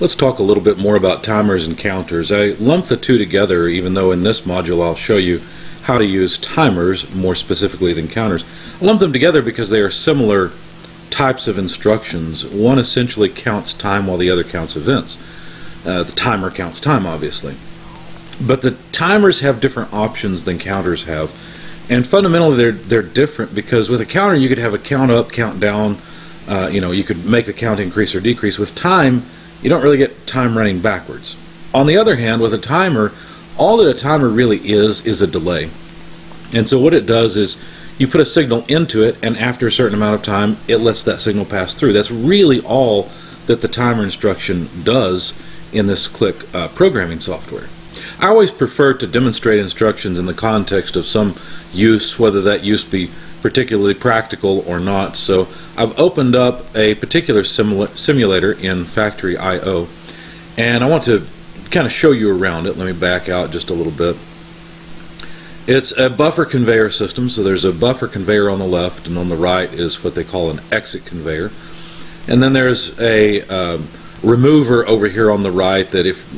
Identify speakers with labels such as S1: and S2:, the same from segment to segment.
S1: Let's talk a little bit more about timers and counters. I lump the two together, even though in this module I'll show you how to use timers more specifically than counters. I lump them together because they are similar types of instructions. One essentially counts time while the other counts events. Uh, the timer counts time, obviously. But the timers have different options than counters have. And fundamentally, they're, they're different because with a counter, you could have a count up, count down. Uh, you know, you could make the count increase or decrease. With time, you don't really get time running backwards. On the other hand, with a timer, all that a timer really is is a delay. And so what it does is you put a signal into it, and after a certain amount of time, it lets that signal pass through. That's really all that the timer instruction does in this click uh, programming software. I always prefer to demonstrate instructions in the context of some use, whether that use be particularly practical or not. So I've opened up a particular simulator in Factory I.O. and I want to kind of show you around it. Let me back out just a little bit. It's a buffer conveyor system, so there's a buffer conveyor on the left, and on the right is what they call an exit conveyor. And then there's a um, remover over here on the right that if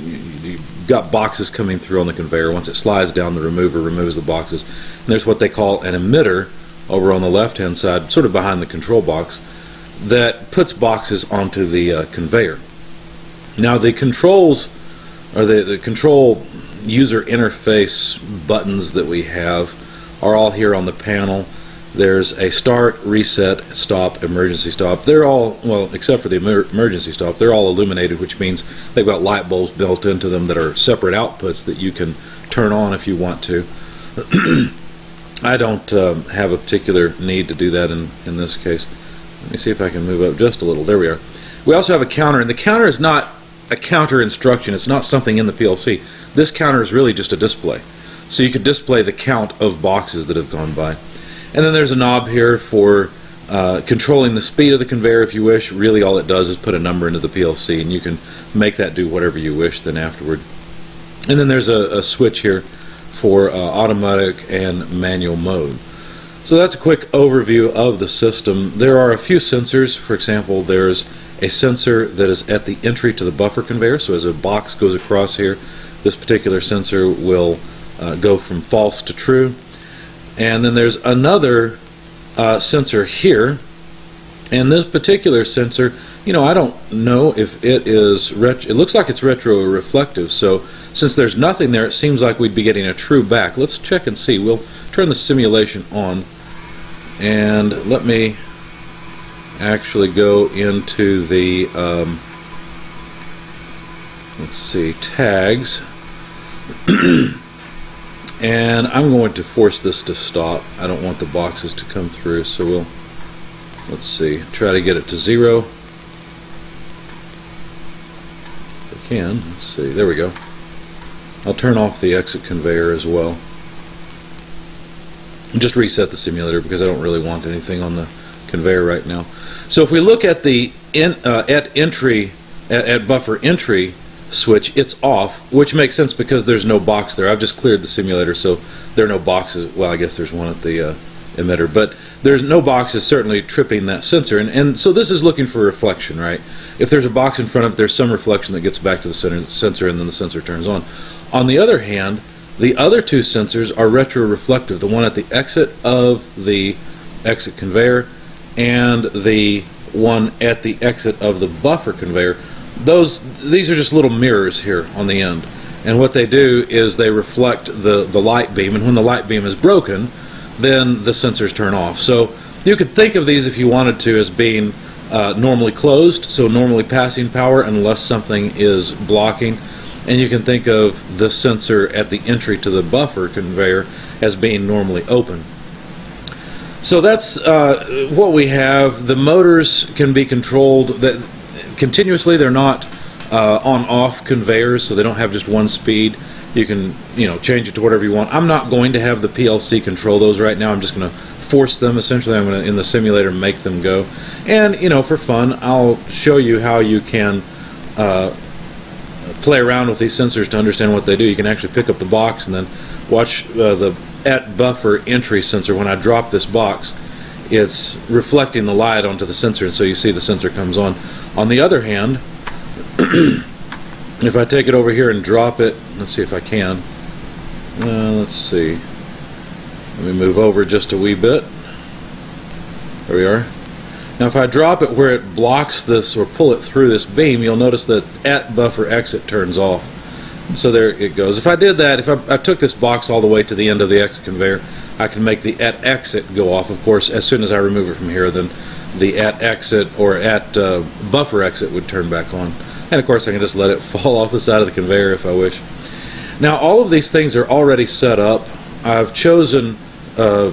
S1: you've got boxes coming through on the conveyor, once it slides down, the remover removes the boxes. And there's what they call an emitter over on the left hand side, sort of behind the control box, that puts boxes onto the uh, conveyor. Now the controls, or the, the control user interface buttons that we have are all here on the panel. There's a start, reset, stop, emergency stop. They're all, well, except for the emer emergency stop, they're all illuminated, which means they've got light bulbs built into them that are separate outputs that you can turn on if you want to. I don't um, have a particular need to do that in, in this case. Let me see if I can move up just a little. There we are. We also have a counter, and the counter is not a counter instruction. It's not something in the PLC. This counter is really just a display. So you could display the count of boxes that have gone by. And then there's a knob here for uh, controlling the speed of the conveyor if you wish. Really all it does is put a number into the PLC and you can make that do whatever you wish then afterward. And then there's a, a switch here for uh, automatic and manual mode. So that's a quick overview of the system. There are a few sensors. For example, there's a sensor that is at the entry to the buffer conveyor. So as a box goes across here, this particular sensor will uh, go from false to true. And then there's another uh, sensor here. And this particular sensor, you know, I don't know if it is, it looks like it's retroreflective. So since there's nothing there, it seems like we'd be getting a true back. Let's check and see. We'll turn the simulation on and let me actually go into the um, let's see tags and I'm going to force this to stop I don't want the boxes to come through so we'll let's see try to get it to zero if I can let's see there we go I'll turn off the exit conveyor as well. Just reset the simulator because I don't really want anything on the conveyor right now. So if we look at the in, uh, at entry at, at, buffer entry switch, it's off, which makes sense because there's no box there. I've just cleared the simulator, so there are no boxes. Well, I guess there's one at the uh, emitter, but there's no box is certainly tripping that sensor. And, and so this is looking for reflection, right? If there's a box in front of it, there's some reflection that gets back to the center sensor, and then the sensor turns on. On the other hand, the other two sensors are retroreflective, the one at the exit of the exit conveyor and the one at the exit of the buffer conveyor. Those these are just little mirrors here on the end. And what they do is they reflect the, the light beam and when the light beam is broken, then the sensors turn off. So you could think of these if you wanted to as being uh, normally closed, so normally passing power unless something is blocking and you can think of the sensor at the entry to the buffer conveyor as being normally open. So that's uh, what we have. The motors can be controlled that continuously. They're not uh, on-off conveyors, so they don't have just one speed. You can, you know, change it to whatever you want. I'm not going to have the PLC control those right now. I'm just going to force them. Essentially, I'm going to in the simulator make them go. And you know, for fun, I'll show you how you can uh, play around with these sensors to understand what they do. You can actually pick up the box and then watch uh, the at buffer entry sensor. When I drop this box, it's reflecting the light onto the sensor, and so you see the sensor comes on. On the other hand, if I take it over here and drop it, let's see if I can. Uh, let's see. Let me move over just a wee bit. There we are. Now if I drop it where it blocks this or pull it through this beam, you'll notice that at buffer exit turns off. So there it goes. If I did that, if I, I took this box all the way to the end of the exit conveyor, I can make the at exit go off. Of course, as soon as I remove it from here, then the at exit or at uh, buffer exit would turn back on. And of course, I can just let it fall off the side of the conveyor if I wish. Now, all of these things are already set up. I've chosen uh,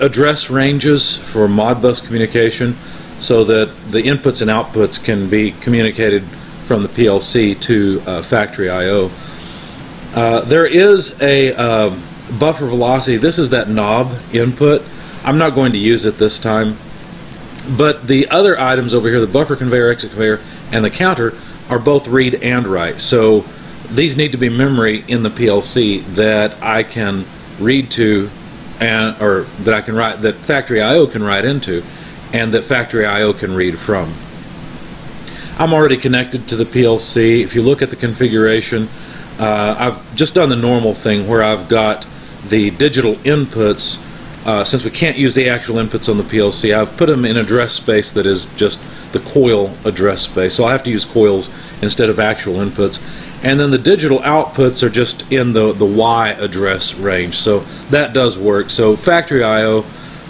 S1: address ranges for Modbus communication so that the inputs and outputs can be communicated from the PLC to uh, factory I.O. Uh, there is a uh, buffer velocity. This is that knob input. I'm not going to use it this time. But the other items over here, the buffer conveyor, exit conveyor, and the counter, are both read and write. So these need to be memory in the PLC that I can read to and or that I can write that factory IO can write into and that factory IO can read from. I'm already connected to the PLC. If you look at the configuration, uh, I've just done the normal thing where I've got the digital inputs. Uh, since we can't use the actual inputs on the PLC, I've put them in address space that is just the coil address space. So I have to use coils instead of actual inputs. And then the digital outputs are just in the, the Y address range. So that does work. So factory I.O.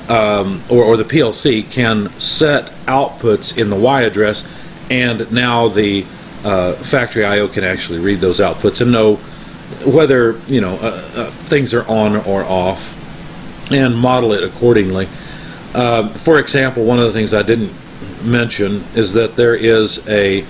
S1: Um, or, or the PLC can set outputs in the Y address and now the uh, factory I/O can actually read those outputs and know whether you know uh, uh, things are on or off, and model it accordingly. Uh, for example, one of the things I didn't mention is that there is a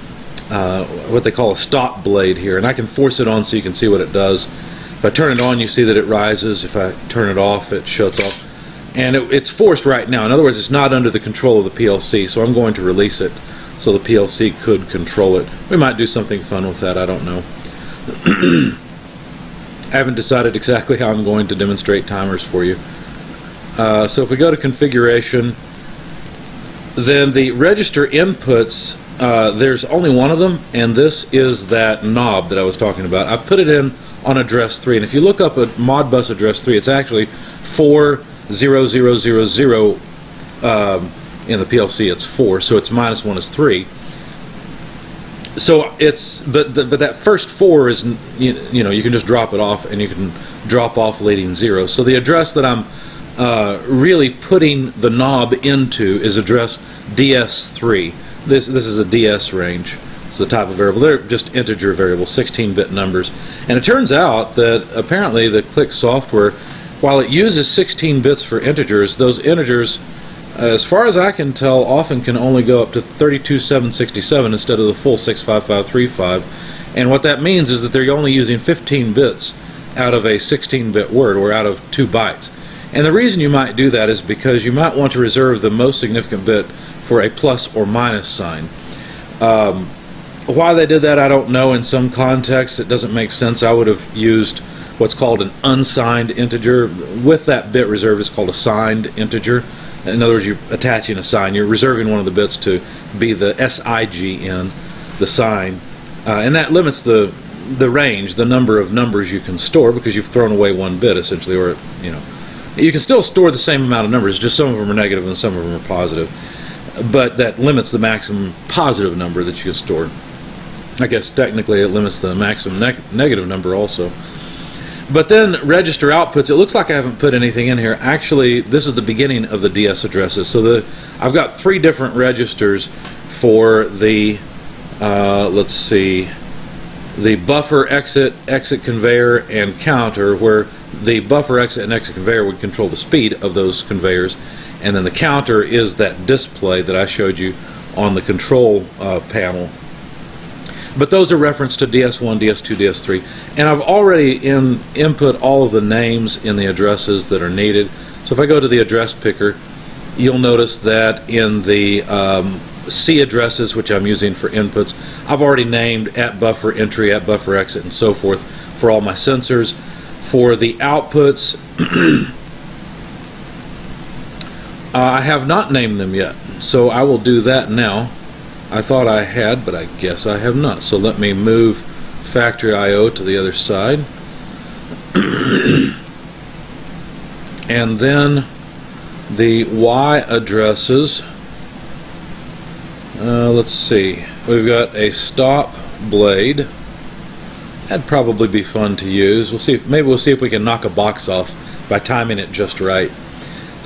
S1: uh, what they call a stop blade here, and I can force it on so you can see what it does. If I turn it on, you see that it rises. If I turn it off, it shuts off. And it, it's forced right now. In other words, it's not under the control of the PLC, so I'm going to release it so the PLC could control it. We might do something fun with that, I don't know. I haven't decided exactly how I'm going to demonstrate timers for you. Uh, so if we go to configuration, then the register inputs, uh, there's only one of them, and this is that knob that I was talking about. I've put it in on address 3, and if you look up at Modbus address 3, it's actually 40000 um, in the PLC it's four, so it's minus one is three. So it's but the, but that first four is you, you, know you can just drop it off and you can drop off leading zero. So the address that I'm uh, really putting the knob into is address DS3. This this is a DS range. It's the type of variable. They're just integer variables, 16-bit numbers. And it turns out that apparently the Click software, while it uses 16 bits for integers, those integers as far as I can tell, often can only go up to 32767 instead of the full 65535. And what that means is that they're only using 15 bits out of a 16-bit word, or out of 2 bytes. And the reason you might do that is because you might want to reserve the most significant bit for a plus or minus sign. Um, why they did that, I don't know. In some contexts, it doesn't make sense. I would have used what's called an unsigned integer. With that bit reserved, it's called a signed integer. In other words, you're attaching a sign. You're reserving one of the bits to be the SIGN, the sign, uh, and that limits the the range, the number of numbers you can store because you've thrown away one bit essentially, or you know, you can still store the same amount of numbers. Just some of them are negative and some of them are positive, but that limits the maximum positive number that you can store. I guess technically it limits the maximum neg negative number also. But then register outputs, it looks like I haven't put anything in here. Actually, this is the beginning of the DS addresses. So the I've got three different registers for the, uh, let's see, the buffer exit, exit conveyor, and counter, where the buffer exit and exit conveyor would control the speed of those conveyors. And then the counter is that display that I showed you on the control uh, panel but those are referenced to DS1, DS2, DS3. And I've already in, input all of the names in the addresses that are needed. So if I go to the address picker, you'll notice that in the um, C addresses, which I'm using for inputs, I've already named at buffer entry, at buffer exit, and so forth for all my sensors. For the outputs, uh, I have not named them yet, so I will do that now. I thought I had, but I guess I have not. So let me move factory I.O. to the other side. and then the Y addresses, uh, let's see, we've got a stop blade. That'd probably be fun to use. We'll see. If, maybe we'll see if we can knock a box off by timing it just right.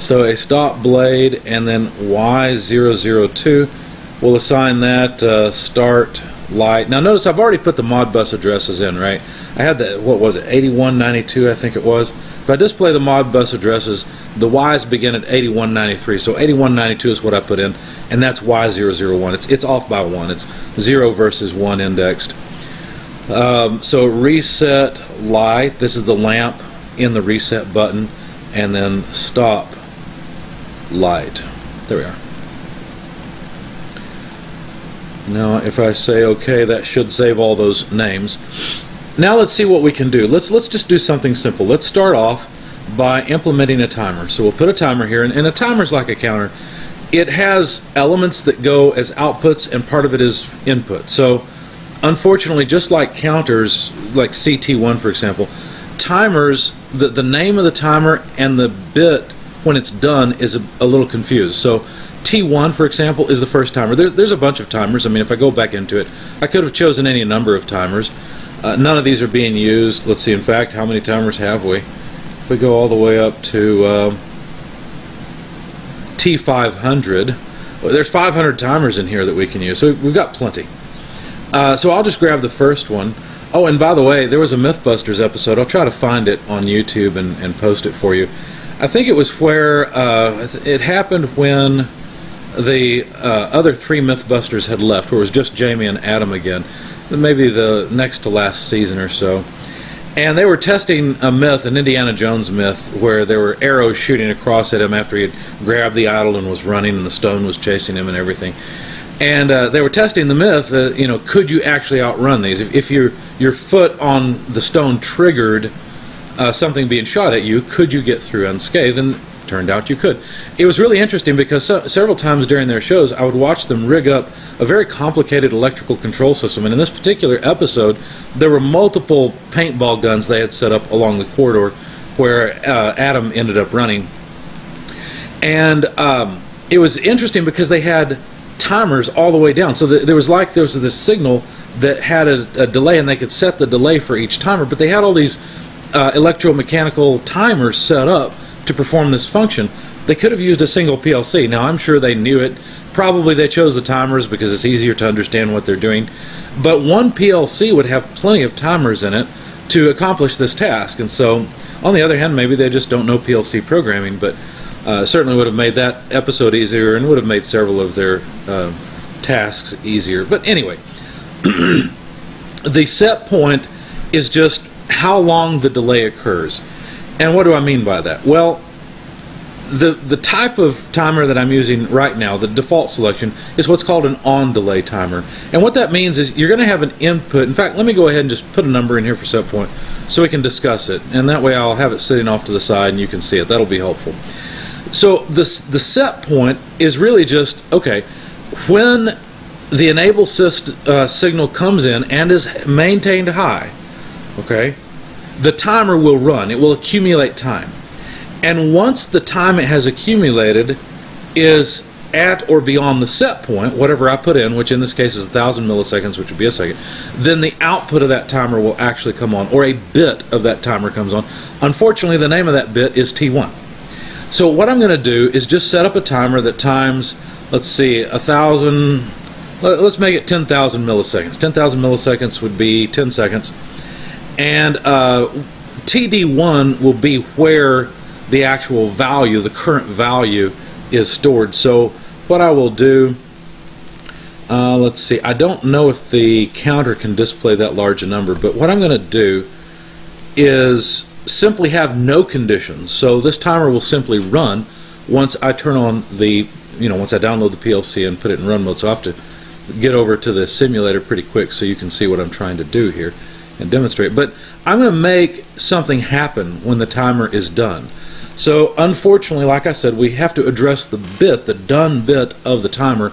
S1: So a stop blade and then Y002. We'll assign that uh, start light. Now notice I've already put the Modbus addresses in, right? I had the, what was it, 8192 I think it was. If I display the Modbus addresses, the Y's begin at 8193. So 8192 is what I put in, and that's Y001. It's, it's off by one. It's 0 versus 1 indexed. Um, so reset light, this is the lamp in the reset button, and then stop light. There we are. Now if I say OK, that should save all those names. Now let's see what we can do. Let's, let's just do something simple. Let's start off by implementing a timer. So we'll put a timer here, and, and a timer is like a counter. It has elements that go as outputs, and part of it is input. So unfortunately, just like counters, like CT1 for example, timers, the, the name of the timer and the bit when it's done is a, a little confused. So T1, for example, is the first timer. There's, there's a bunch of timers. I mean, if I go back into it, I could have chosen any number of timers. Uh, none of these are being used. Let's see, in fact, how many timers have we? If we go all the way up to uh, T500, well, there's 500 timers in here that we can use, so we've got plenty. Uh, so I'll just grab the first one. Oh, and by the way, there was a Mythbusters episode. I'll try to find it on YouTube and, and post it for you. I think it was where uh, it happened when the uh, other three Mythbusters had left, where it was just Jamie and Adam again, maybe the next to last season or so. And they were testing a myth, an Indiana Jones myth, where there were arrows shooting across at him after he had grabbed the idol and was running, and the stone was chasing him and everything. And uh, they were testing the myth, uh, you know, could you actually outrun these? If, if your your foot on the stone triggered uh, something being shot at you, could you get through unscathed? And turned out you could. It was really interesting because so, several times during their shows, I would watch them rig up a very complicated electrical control system. And in this particular episode, there were multiple paintball guns they had set up along the corridor where uh, Adam ended up running. And um, it was interesting because they had timers all the way down. So the, there was like there was this signal that had a, a, delay, and they could set the delay for each timer. But they had all these uh, electromechanical timers set up to perform this function. They could have used a single PLC. Now I'm sure they knew it. Probably they chose the timers because it's easier to understand what they're doing. But one PLC would have plenty of timers in it to accomplish this task. And so, on the other hand, maybe they just don't know PLC programming, but uh, certainly would have made that episode easier and would have made several of their uh, tasks easier. But anyway, the set point is just how long the delay occurs. And what do I mean by that? Well, the the type of timer that I'm using right now, the default selection, is what's called an on delay timer. And what that means is you're going to have an input. In fact, let me go ahead and just put a number in here for set point so we can discuss it. And that way I'll have it sitting off to the side and you can see it. That'll be helpful. So this the set point is really just okay when the enable uh, signal comes in and is maintained high. Okay, the timer will run. It will accumulate time, and once the time it has accumulated is at or beyond the set point, whatever I put in, which in this case is a 1,000 milliseconds, which would be a second, then the output of that timer will actually come on, or a bit of that timer comes on. Unfortunately, the name of that bit is T1. So what I'm going to do is just set up a timer that times, let's see, a thousand. Let's make it 10,000 milliseconds. 10,000 milliseconds would be 10 seconds, and uh, TD1 will be where the actual value, the current value, is stored. So what I will do. Uh, let's see. I don't know if the counter can display that large a number, but what I'm going to do is simply have no conditions. So this timer will simply run once I turn on the, you know, once I download the PLC and put it in run mode. So I have to get over to the simulator pretty quick so you can see what I'm trying to do here and demonstrate. But I'm going to make something happen when the timer is done. So unfortunately, like I said, we have to address the bit, the done bit of the timer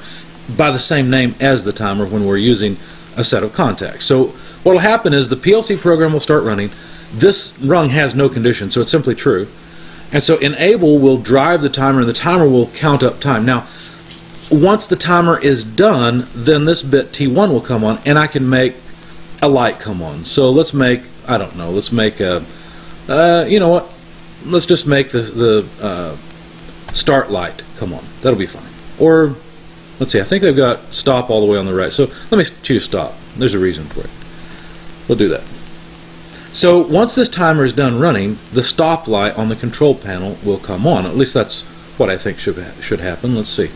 S1: by the same name as the timer when we're using a set of contacts. So what will happen is the PLC program will start running. This rung has no condition, so it's simply true. And so enable will drive the timer and the timer will count up time. Now, once the timer is done, then this bit T1 will come on and I can make a light come on. So let's make, I don't know, let's make a, uh, you know what, let's just make the, the uh, start light come on. That'll be fine. Or, let's see, I think they've got stop all the way on the right. So let me choose stop. There's a reason for it. We'll do that. So once this timer is done running, the stop light on the control panel will come on. At least that's what I think should, ha should happen. Let's see.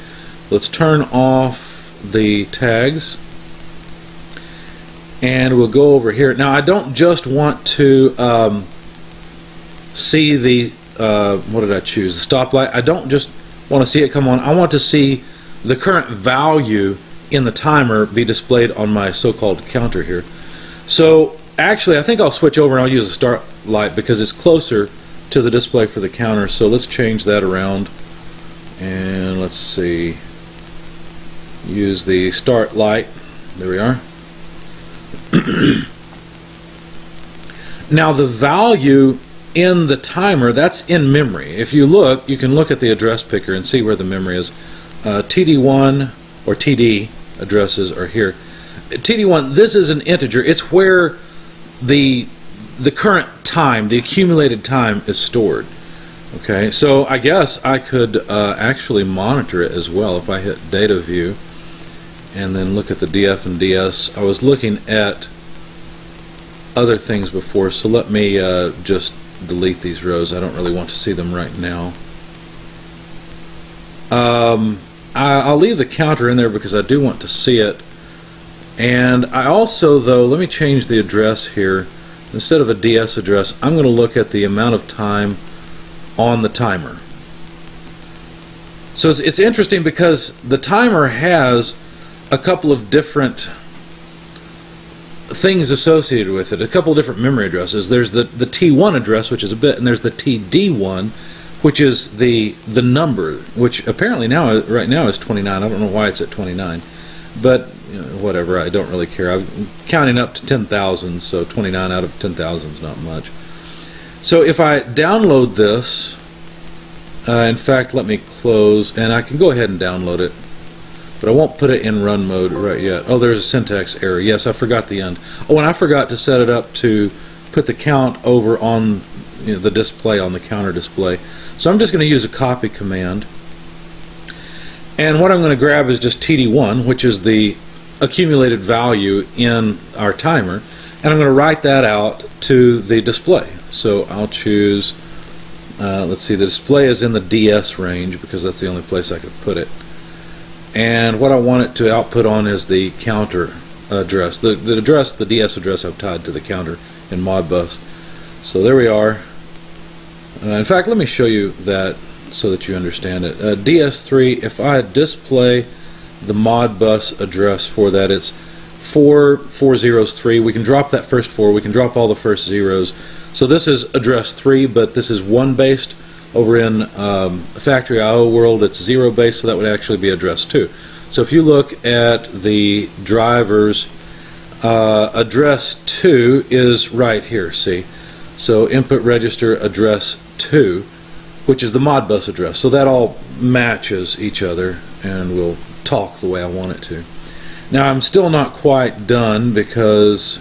S1: Let's turn off the tags and we'll go over here. Now I don't just want to um, see the, uh, what did I choose, the stop light. I don't just want to see it come on. I want to see the current value in the timer be displayed on my so-called counter here. So actually I think I'll switch over and I'll use the start light because it's closer to the display for the counter. So let's change that around and let's see use the start light. There we are. now the value in the timer, that's in memory. If you look, you can look at the address picker and see where the memory is. Uh, TD1 or TD addresses are here. TD1, this is an integer. It's where the the current time, the accumulated time is stored. Okay, so I guess I could uh, actually monitor it as well if I hit data view and then look at the DF and DS. I was looking at other things before, so let me uh, just delete these rows. I don't really want to see them right now. Um, I, will leave the counter in there because I do want to see it. And I also, though, let me change the address here. Instead of a DS address, I'm going to look at the amount of time on the timer. So it's, it's interesting because the timer has a couple of different things associated with it, a couple of different memory addresses. There's the, the T1 address, which is a bit, and there's the TD1, which is the the number, which apparently now right now is 29. I don't know why it's at 29, but you know, whatever. I don't really care. I'm counting up to 10,000, so 29 out of 10,000 is not much. So if I download this, uh, in fact, let me close, and I can go ahead and download it but I won't put it in run mode right yet. Oh, there's a syntax error. Yes, I forgot the end. Oh, and I forgot to set it up to put the count over on you know, the display on the counter display. So I'm just going to use a copy command. And what I'm going to grab is just TD1, which is the accumulated value in our timer, and I'm going to write that out to the display. So I'll choose, uh, let's see, the display is in the DS range because that's the only place I could put it and what I want it to output on is the counter address. The, the address, the DS address I've tied to the counter in Modbus. So there we are. Uh, in fact, let me show you that so that you understand it. Uh, DS3, if I display the Modbus address for that, it's four four zeros three. We can drop that first four. We can drop all the first zeros. So this is address three, but this is one based. Over in um, Factory IO world, it's zero base, so that would actually be address 2. So if you look at the drivers, uh, address 2 is right here, see? So input register address 2, which is the Modbus address. So that all matches each other and will talk the way I want it to. Now I'm still not quite done because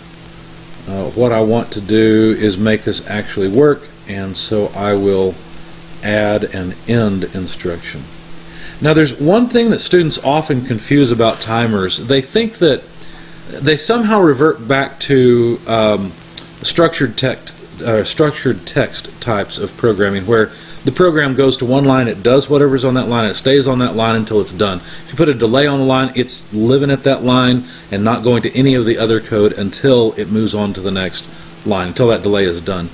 S1: uh, what I want to do is make this actually work and so I will add and end instruction. Now there's one thing that students often confuse about timers. They think that they somehow revert back to um, structured text uh, structured text types of programming where the program goes to one line, it does whatever's on that line, it stays on that line until it's done. If you put a delay on the line, it's living at that line and not going to any of the other code until it moves on to the next line, until that delay is done.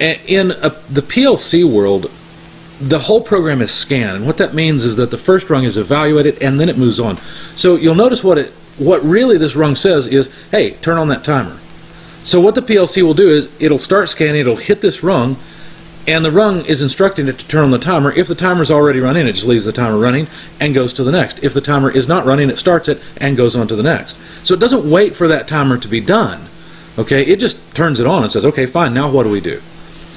S1: In a, the PLC world, the whole program is scanned. And what that means is that the first rung is evaluated and then it moves on. So you'll notice what it what really this rung says is, hey, turn on that timer. So what the PLC will do is it'll start scanning, it'll hit this rung, and the rung is instructing it to turn on the timer. If the timer is already running, it just leaves the timer running and goes to the next. If the timer is not running, it starts it and goes on to the next. So it doesn't wait for that timer to be done. Okay, it just turns it on and says, okay, fine, now what do we do?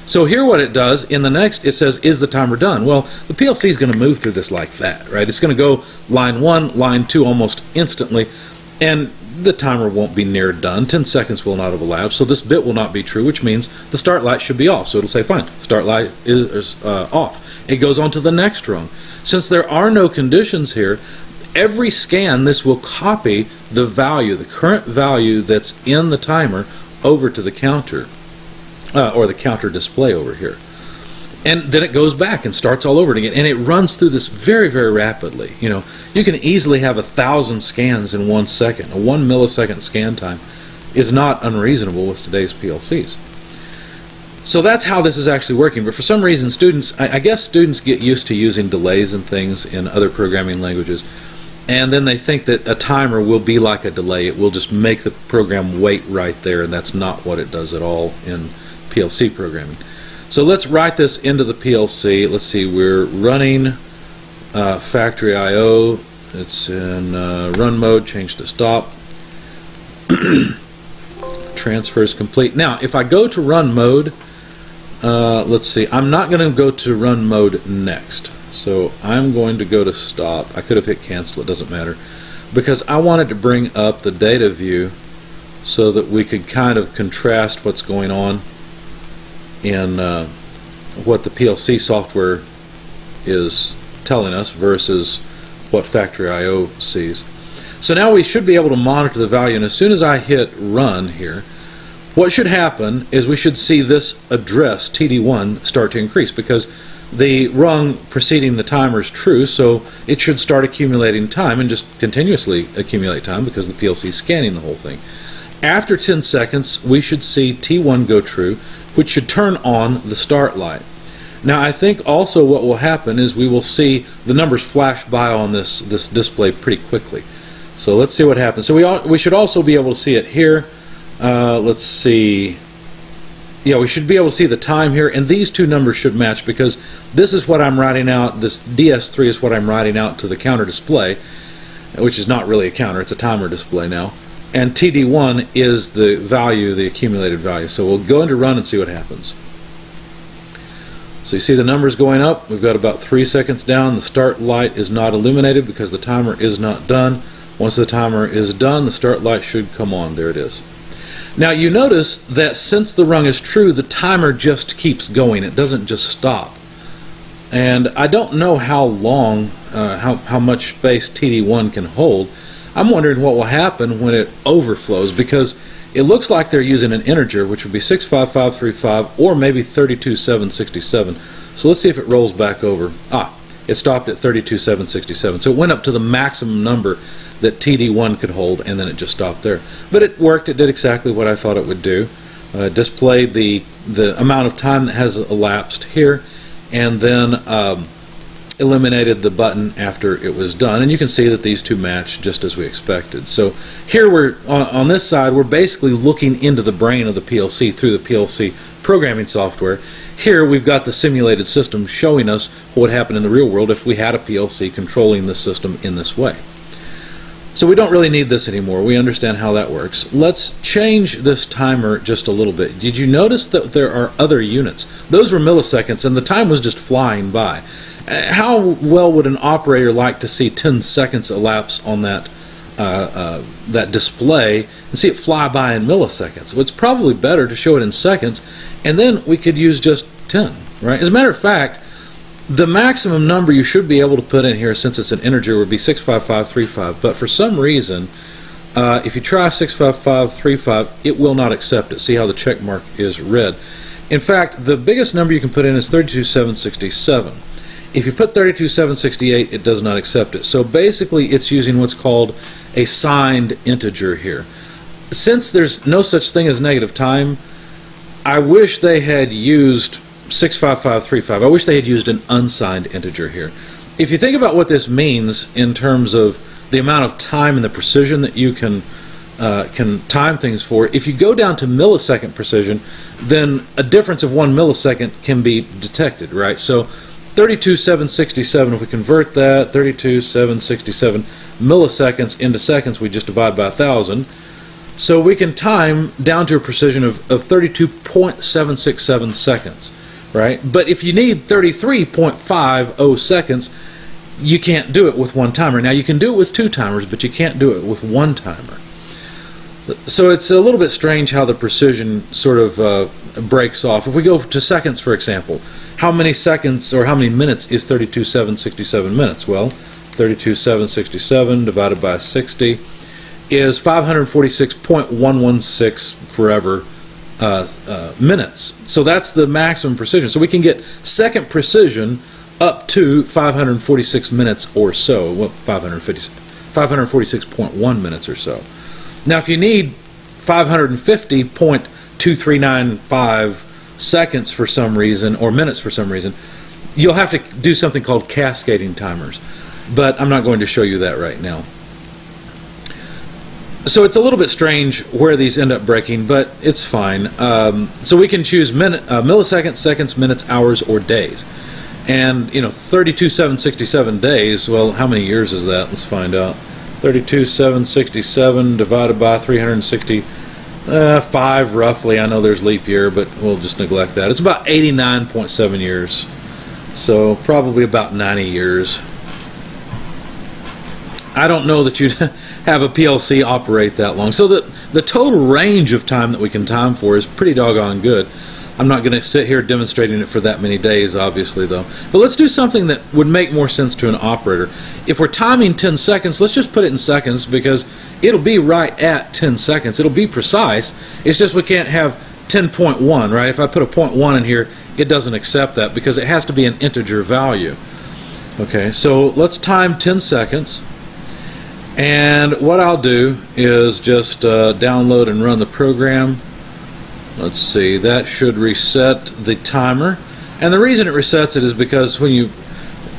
S1: So here what it does, in the next it says, is the timer done? Well, the PLC is going to move through this like that, right? It's going to go line 1, line 2 almost instantly, and the timer won't be near done. 10 seconds will not have elapsed, so this bit will not be true, which means the start light should be off. So it'll say, fine, start light is uh, off. It goes on to the next rung. Since there are no conditions here, every scan this will copy the value, the current value that's in the timer over to the counter, uh, or the counter display over here. And then it goes back and starts all over again and it runs through this very very rapidly. You know you can easily have a thousand scans in one second. A one millisecond scan time is not unreasonable with today's PLCs so that's how this is actually working. But for some reason students I, I guess students get used to using delays and things in other programming languages and then they think that a timer will be like a delay. It will just make the program wait right there and that's not what it does at all in PLC programming so let's write this into the PLC. Let's see, we're running uh, factory I.O. It's in uh, run mode, change to stop. Transfer is complete. Now, if I go to run mode, uh, let's see, I'm not going to go to run mode next. So I'm going to go to stop. I could have hit cancel, it doesn't matter. Because I wanted to bring up the data view so that we could kind of contrast what's going on in uh, what the PLC software is telling us versus what Factory I.O. sees. So now we should be able to monitor the value, and as soon as I hit run here, what should happen is we should see this address, TD1, start to increase because the rung preceding the timer is true, so it should start accumulating time and just continuously accumulate time because the PLC is scanning the whole thing. After 10 seconds, we should see T1 go true, which should turn on the start light. Now I think also what will happen is we will see the numbers flash by on this, this display pretty quickly. So let's see what happens. So we, all, we should also be able to see it here. Uh, let's see. Yeah, we should be able to see the time here, and these two numbers should match because this is what I'm writing out. This DS3 is what I'm writing out to the counter display, which is not really a counter, it's a timer display now and TD1 is the value, the accumulated value. So we'll go into run and see what happens. So you see the numbers going up. We've got about three seconds down. The start light is not illuminated because the timer is not done. Once the timer is done, the start light should come on. There it is. Now you notice that since the rung is true, the timer just keeps going. It doesn't just stop. And I don't know how long, uh, how, how much space TD1 can hold. I'm wondering what will happen when it overflows because it looks like they're using an integer, which would be 65535 or maybe 32767. So let's see if it rolls back over. Ah, it stopped at 32767. So it went up to the maximum number that TD1 could hold, and then it just stopped there. But it worked. It did exactly what I thought it would do. Uh, displayed the the amount of time that has elapsed here, and then um, eliminated the button after it was done and you can see that these two match just as we expected. So here we're on, on, this side we're basically looking into the brain of the PLC through the PLC programming software. Here we've got the simulated system showing us what would happen in the real world if we had a PLC controlling the system in this way. So we don't really need this anymore. We understand how that works. Let's change this timer just a little bit. Did you notice that there are other units? Those were milliseconds and the time was just flying by how well would an operator like to see 10 seconds elapse on that uh, uh, that display and see it fly by in milliseconds? Well, it's probably better to show it in seconds, and then we could use just 10, right? As a matter of fact, the maximum number you should be able to put in here, since it's an integer, would be 65535. But for some reason, uh, if you try 65535, it will not accept it. See how the check mark is red. In fact, the biggest number you can put in is 32767. If you put 32768, it does not accept it. So basically, it's using what's called a signed integer here. Since there's no such thing as negative time, I wish they had used 65535. I wish they had used an unsigned integer here. If you think about what this means in terms of the amount of time and the precision that you can uh, can time things for. If you go down to millisecond precision, then a difference of one millisecond can be detected, right? So 32767, if we convert that, 32767 milliseconds into seconds, we just divide by 1,000. So we can time down to a precision of, of 32.767 seconds, right? But if you need 33.50 seconds, you can't do it with one timer. Now you can do it with two timers, but you can't do it with one timer. So it's a little bit strange how the precision sort of uh, breaks off. If we go to seconds, for example, how many seconds or how many minutes is 32.767 minutes? Well, 32.767 divided by 60 is 546.116 forever uh, uh, minutes. So that's the maximum precision. So we can get second precision up to 546 minutes or so. Well, 550, 546.1 minutes or so. Now, if you need 550.2395 seconds for some reason or minutes for some reason, you'll have to do something called cascading timers. But I'm not going to show you that right now. So it's a little bit strange where these end up breaking, but it's fine. Um, so we can choose minute, uh, milliseconds, seconds, minutes, hours, or days. And, you know, 32,767 days, well, how many years is that? Let's find out. 32,767 divided by 365 uh, five roughly. I know there's leap year, but we'll just neglect that. It's about 89.7 years. So probably about 90 years. I don't know that you'd have a PLC operate that long. So the, the total range of time that we can time for is pretty doggone good. I'm not going to sit here demonstrating it for that many days, obviously, though. But let's do something that would make more sense to an operator. If we're timing 10 seconds, let's just put it in seconds because it'll be right at 10 seconds. It'll be precise. It's just we can't have 10.1, right? If I put a point .1 in here, it doesn't accept that because it has to be an integer value. Okay, so let's time 10 seconds. And what I'll do is just uh, download and run the program. Let's see, that should reset the timer. And the reason it resets it is because when you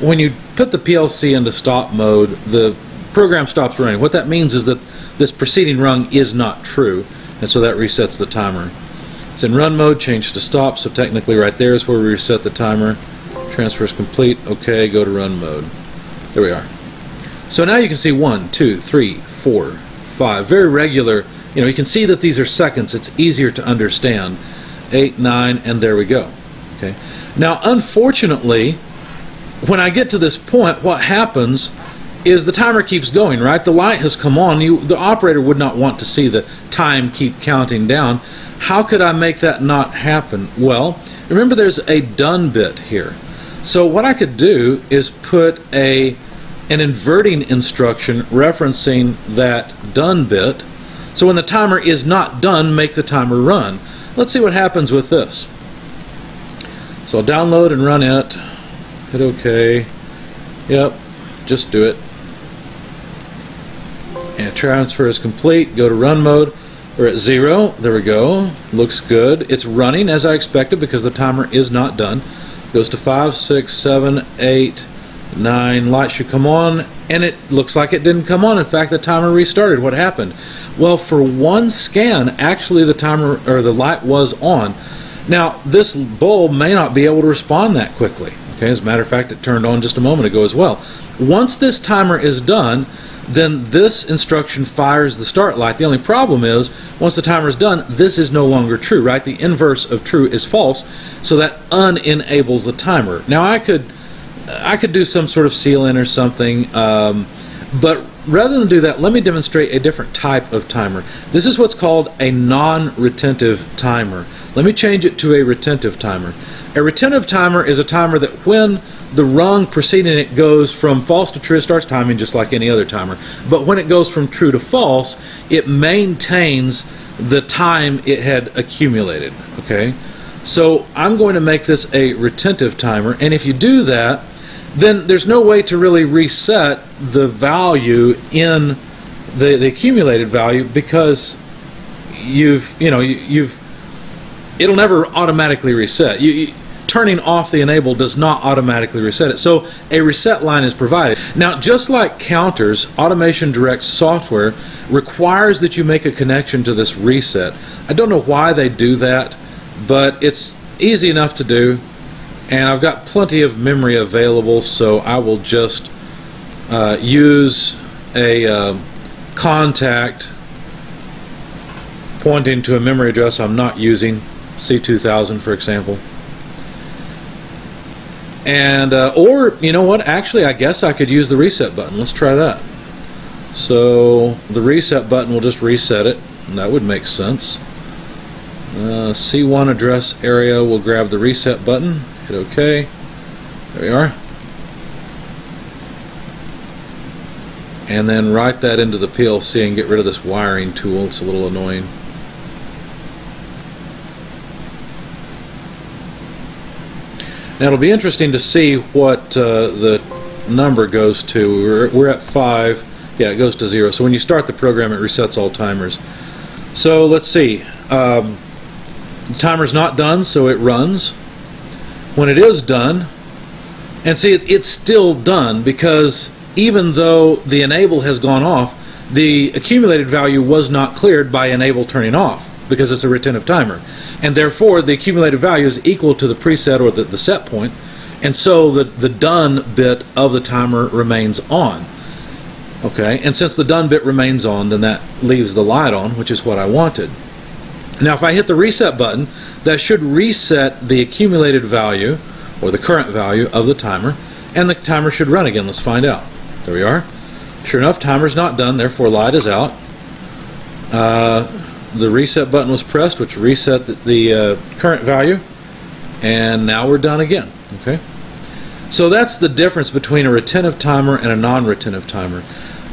S1: when you put the PLC into stop mode, the program stops running. What that means is that this preceding rung is not true, and so that resets the timer. It's in run mode, change to stop, so technically right there is where we reset the timer. Transfer is complete. Okay, go to run mode. There we are. So now you can see one, two, three, four, five. Very regular you know, you can see that these are seconds. It's easier to understand. 8, 9, and there we go. Okay. Now, unfortunately, when I get to this point, what happens is the timer keeps going, right? The light has come on. You, the operator would not want to see the time keep counting down. How could I make that not happen? Well, remember there's a done bit here. So what I could do is put a an inverting instruction referencing that done bit so when the timer is not done, make the timer run. Let's see what happens with this. So I'll download and run it. Hit OK. Yep, just do it. And transfer is complete. Go to run mode. We're at zero. There we go. Looks good. It's running as I expected because the timer is not done. Goes to five, six, seven, eight, nine. Light should come on, and it looks like it didn't come on. In fact, the timer restarted. What happened? Well, for one scan, actually the timer or the light was on. Now, this bulb may not be able to respond that quickly. Okay, as a matter of fact, it turned on just a moment ago as well. Once this timer is done, then this instruction fires the start light. The only problem is, once the timer is done, this is no longer true, right? The inverse of true is false, so that unenables the timer. Now, I could, I could do some sort of seal in or something, um, but rather than do that, let me demonstrate a different type of timer. This is what's called a non-retentive timer. Let me change it to a retentive timer. A retentive timer is a timer that when the rung preceding it goes from false to true, it starts timing just like any other timer. But when it goes from true to false, it maintains the time it had accumulated. Okay? So I'm going to make this a retentive timer, and if you do that, then there's no way to really reset the value in the, the accumulated value because you've you know you, have it'll never automatically reset. You, you, turning off the enable does not automatically reset it. So a reset line is provided. Now, just like counters, Automation Direct software requires that you make a connection to this reset. I don't know why they do that, but it's easy enough to do. And I've got plenty of memory available, so I will just uh, use a uh, contact pointing to a memory address I'm not using, C2000 for example. And, uh, or, you know what, actually I guess I could use the reset button. Let's try that. So the reset button will just reset it, that would make sense. Uh, C1 address area will grab the reset button, hit OK. There we are. And then write that into the PLC and get rid of this wiring tool. It's a little annoying. Now it'll be interesting to see what uh, the number goes to. We're, we're at 5. Yeah, it goes to 0. So when you start the program, it resets all timers. So let's see. Um, the timer's not done, so it runs. When it is done, and see, it, it's still done because even though the enable has gone off, the accumulated value was not cleared by enable turning off because it's a retentive timer. And therefore, the accumulated value is equal to the preset or the, the set point, and so the, the done bit of the timer remains on. Okay, and since the done bit remains on, then that leaves the light on, which is what I wanted. Now, if I hit the reset button, that should reset the accumulated value, or the current value, of the timer, and the timer should run again. Let's find out. There we are. Sure enough, timer's not done, therefore light is out. Uh, the reset button was pressed, which reset the, the uh, current value, and now we're done again. Okay, so that's the difference between a retentive timer and a non-retentive timer.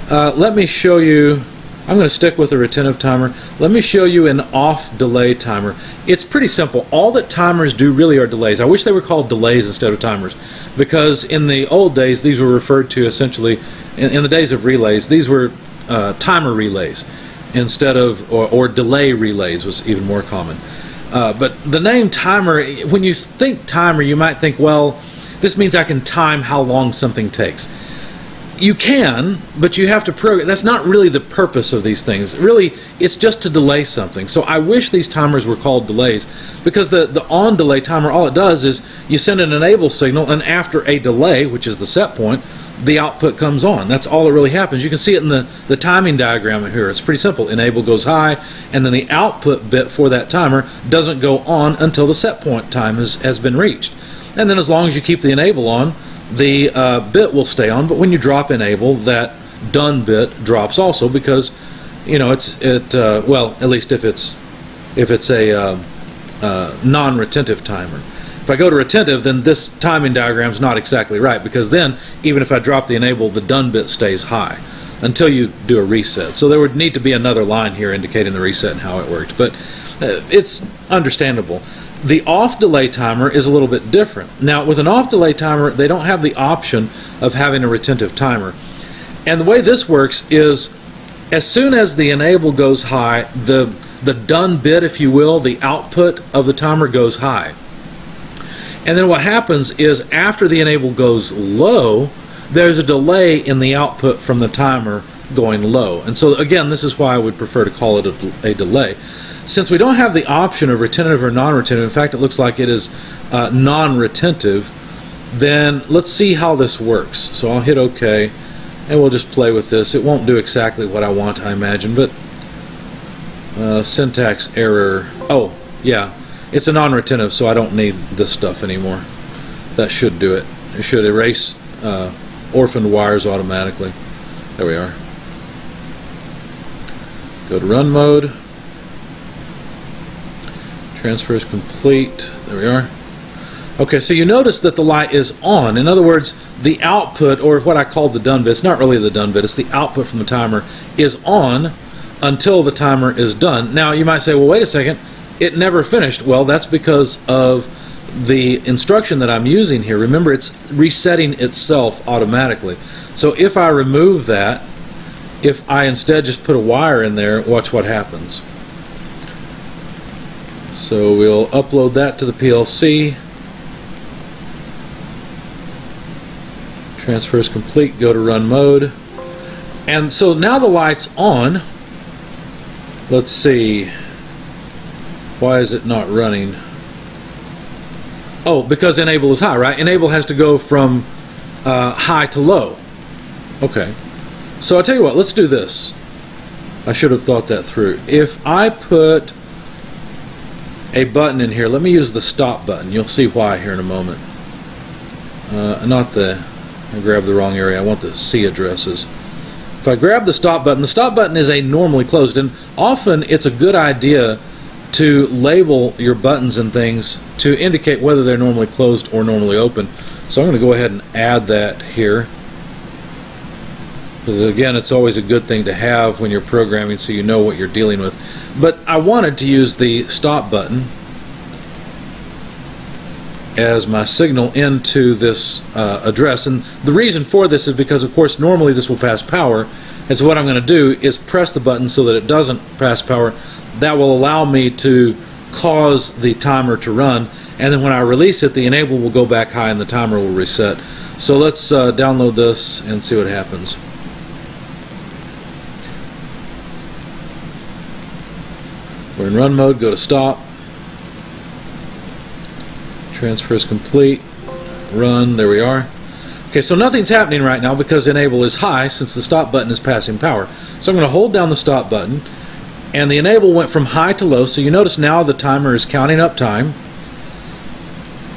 S1: Uh, let me show you. I'm going to stick with a retentive timer. Let me show you an off delay timer. It's pretty simple. All that timers do really are delays. I wish they were called delays instead of timers because in the old days these were referred to essentially, in, in the days of relays, these were uh, timer relays instead of, or, or delay relays was even more common. Uh, but the name timer, when you think timer, you might think, well, this means I can time how long something takes. You can, but you have to program. That's not really the purpose of these things. Really, it's just to delay something. So I wish these timers were called delays because the, the on delay timer, all it does is you send an enable signal, and after a delay, which is the set point, the output comes on. That's all that really happens. You can see it in the, the timing diagram here. It's pretty simple. Enable goes high, and then the output bit for that timer doesn't go on until the set point time has, has been reached. And then as long as you keep the enable on, the uh, bit will stay on, but when you drop enable, that done bit drops also because, you know, it's, it, uh, well, at least if it's, if it's a uh, uh non-retentive timer. If I go to retentive, then this timing diagram is not exactly right because then, even if I drop the enable, the done bit stays high until you do a reset. So there would need to be another line here indicating the reset and how it worked. But uh, it's understandable. The off delay timer is a little bit different. Now, with an off delay timer, they don't have the option of having a retentive timer. And the way this works is as soon as the enable goes high, the, the done bit, if you will, the output of the timer goes high. And then what happens is after the enable goes low, there's a delay in the output from the timer going low. And so again, this is why I would prefer to call it a, a delay. Since we don't have the option of retentive or non-retentive, in fact it looks like it is uh, non-retentive, then let's see how this works. So I'll hit OK and we'll just play with this. It won't do exactly what I want, I imagine, but uh, syntax error. Oh, yeah. It's a non-retentive, so I don't need this stuff anymore. That should do it. It should erase uh, orphaned wires automatically. There we are. Go to run mode. Transfer is complete. There we are. Okay, so you notice that the light is on. In other words, the output, or what I call the done bit, it's not really the done bit, it's the output from the timer, is on until the timer is done. Now, you might say, well, wait a second, it never finished. Well, that's because of the instruction that I'm using here. Remember, it's resetting itself automatically. So if I remove that, if I instead just put a wire in there, watch what happens. So we'll upload that to the PLC. Transfer is complete, go to run mode. And so now the light's on. Let's see. Why is it not running? Oh, because enable is high, right? Enable has to go from uh, high to low. Okay. So I'll tell you what, let's do this. I should have thought that through. If I put a button in here, let me use the stop button. You'll see why here in a moment. Uh, not the, I grabbed the wrong area. I want the C addresses. If I grab the stop button, the stop button is a normally closed, and often it's a good idea to label your buttons and things to indicate whether they're normally closed or normally open. So I'm going to go ahead and add that here. Again, it's always a good thing to have when you're programming so you know what you're dealing with. But I wanted to use the stop button as my signal into this uh, address. And the reason for this is because, of course, normally this will pass power. And so what I'm going to do is press the button so that it doesn't pass power. That will allow me to cause the timer to run. And then when I release it, the enable will go back high and the timer will reset. So let's uh, download this and see what happens. We're in run mode, go to stop. Transfer is complete. Run, there we are. Okay, so nothing's happening right now because enable is high since the stop button is passing power. So I'm going to hold down the stop button and the enable went from high to low. So you notice now the timer is counting up time.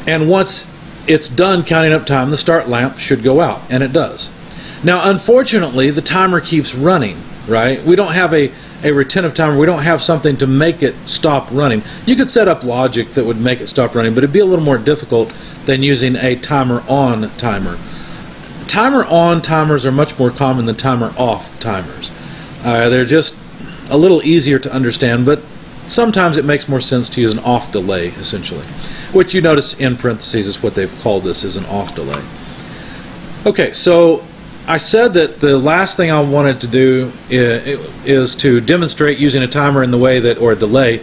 S1: And once it's done counting up time, the start lamp should go out, and it does. Now, unfortunately, the timer keeps running, right? We don't have a a retentive timer, we don't have something to make it stop running. You could set up logic that would make it stop running, but it'd be a little more difficult than using a timer on timer. Timer on timers are much more common than timer off timers. Uh, they're just a little easier to understand, but sometimes it makes more sense to use an off delay, essentially. Which you notice in parentheses is what they've called this is an off delay. Okay, so I said that the last thing I wanted to do is, to demonstrate using a timer in the way that, or a delay,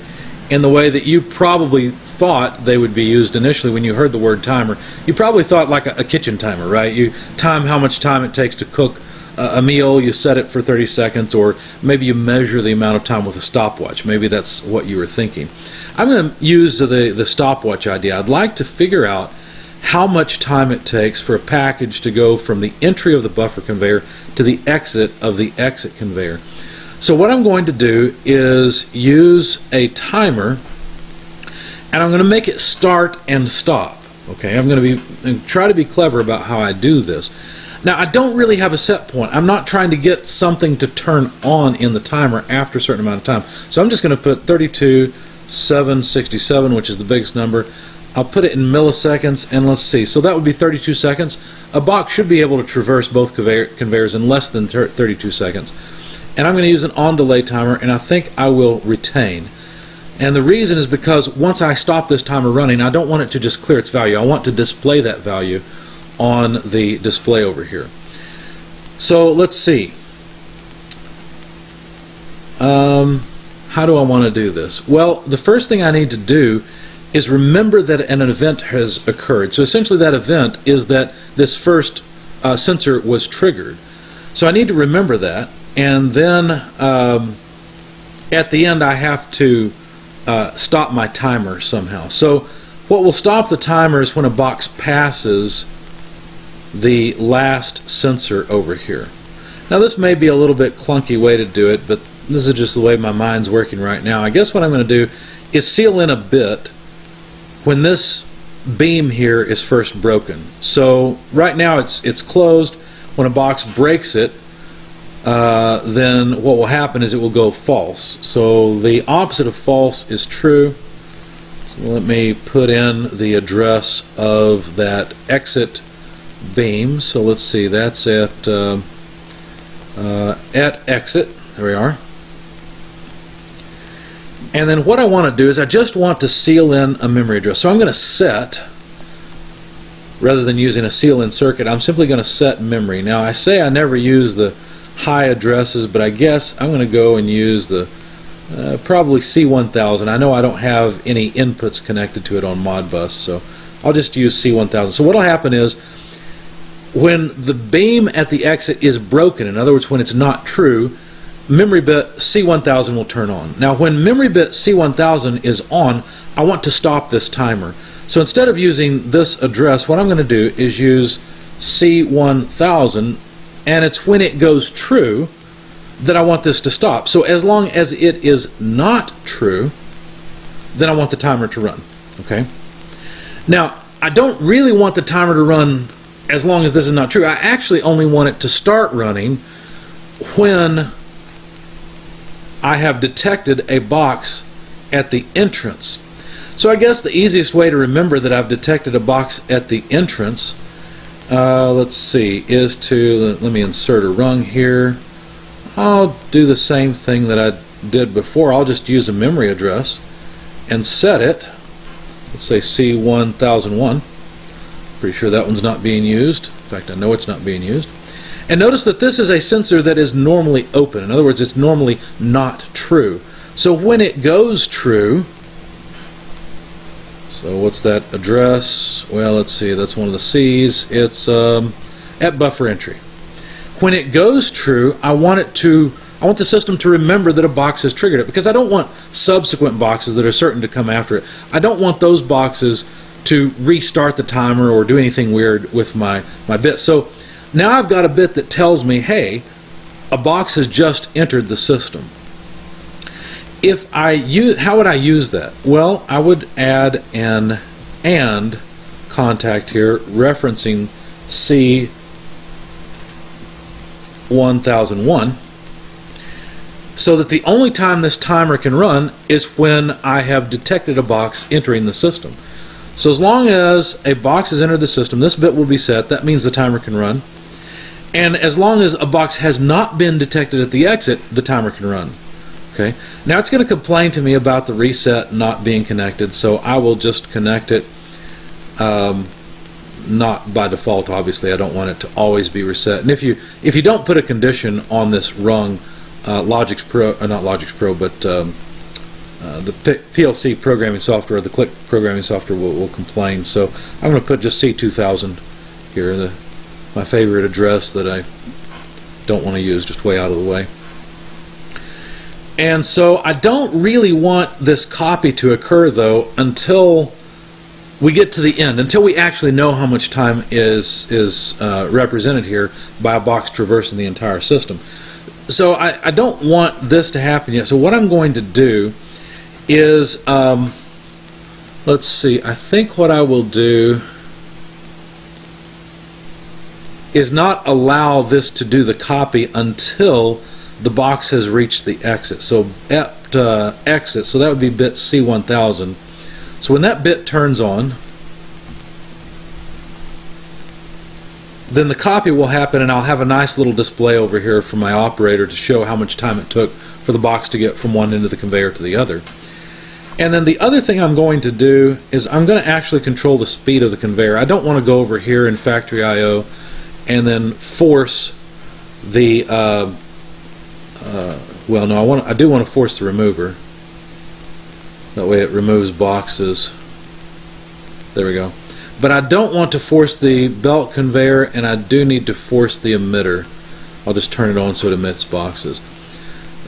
S1: in the way that you probably thought they would be used initially when you heard the word timer. You probably thought like a, a kitchen timer, right? You time how much time it takes to cook a, a meal, you set it for 30 seconds, or maybe you measure the amount of time with a stopwatch. Maybe that's what you were thinking. I'm going to use the, the stopwatch idea. I'd like to figure out how much time it takes for a package to go from the entry of the buffer conveyor to the exit of the exit conveyor. So what I'm going to do is use a timer and I'm going to make it start and stop. Okay, I'm going to be try to be clever about how I do this. Now I don't really have a set point. I'm not trying to get something to turn on in the timer after a certain amount of time. So I'm just going to put 32 767, which is the biggest number. I'll put it in milliseconds and let's see. So that would be 32 seconds. A box should be able to traverse both conveyors in less than 32 seconds. And I'm going to use an on delay timer and I think I will retain. And the reason is because once I stop this timer running, I don't want it to just clear its value. I want to display that value on the display over here. So let's see. Um, how do I want to do this? Well, the first thing I need to do is remember that an event has occurred. So essentially, that event is that this first uh, sensor was triggered. So I need to remember that, and then um, at the end, I have to uh, stop my timer somehow. So what will stop the timer is when a box passes the last sensor over here. Now this may be a little bit clunky way to do it, but this is just the way my mind's working right now. I guess what I'm going to do is seal in a bit when this beam here is first broken. So right now it's it's closed. When a box breaks it, uh, then what will happen is it will go false. So the opposite of false is true. So let me put in the address of that exit beam. So let's see, that's at uh, uh, at exit. There we are. And then what I want to do is I just want to seal in a memory address. So I'm going to set, rather than using a seal in circuit, I'm simply going to set memory. Now I say I never use the high addresses, but I guess I'm going to go and use the uh, probably C1000. I know I don't have any inputs connected to it on Modbus, so I'll just use C1000. So what will happen is when the beam at the exit is broken, in other words, when it's not true, memory bit C1000 will turn on. Now, when memory bit C1000 is on, I want to stop this timer. So instead of using this address, what I'm going to do is use C1000, and it's when it goes true that I want this to stop. So as long as it is not true, then I want the timer to run. Okay. Now, I don't really want the timer to run as long as this is not true. I actually only want it to start running when I have detected a box at the entrance. So I guess the easiest way to remember that I've detected a box at the entrance, uh, let's see, is to, let me insert a rung here. I'll do the same thing that I did before. I'll just use a memory address and set it. Let's say C1001. Pretty sure that one's not being used. In fact, I know it's not being used. And notice that this is a sensor that is normally open. In other words, it's normally not true. So when it goes true, so what's that address? Well, let's see, that's one of the C's. It's um, at buffer entry. When it goes true, I want it to I want the system to remember that a box has triggered it because I don't want subsequent boxes that are certain to come after it. I don't want those boxes to restart the timer or do anything weird with my, my bit. So now I've got a bit that tells me, hey, a box has just entered the system. If I use, how would I use that? Well, I would add an AND contact here referencing C1001 so that the only time this timer can run is when I have detected a box entering the system. So as long as a box has entered the system, this bit will be set. That means the timer can run. And as long as a box has not been detected at the exit, the timer can run. Okay. Now it's going to complain to me about the reset not being connected, so I will just connect it. Um, not by default, obviously. I don't want it to always be reset. And if you if you don't put a condition on this rung, uh, Logix Pro, uh, not Logix Pro, but um, uh, the P PLC programming software, the Click programming software will, will complain. So I'm going to put just C2000 here, the, my favorite address that I don't want to use, just way out of the way. And so I don't really want this copy to occur though until we get to the end, until we actually know how much time is is uh, represented here by a box traversing the entire system. So I, I don't want this to happen yet. So what I'm going to do is, um, let's see, I think what I will do is not allow this to do the copy until the box has reached the exit. So uh, exit, so that would be bit C1000. So when that bit turns on, then the copy will happen and I'll have a nice little display over here for my operator to show how much time it took for the box to get from one end of the conveyor to the other. And then the other thing I'm going to do is I'm going to actually control the speed of the conveyor. I don't want to go over here in factory I.O. and then force the uh, uh, well no I want I do want to force the remover. That way it removes boxes. There we go. But I don't want to force the belt conveyor and I do need to force the emitter. I'll just turn it on so it emits boxes.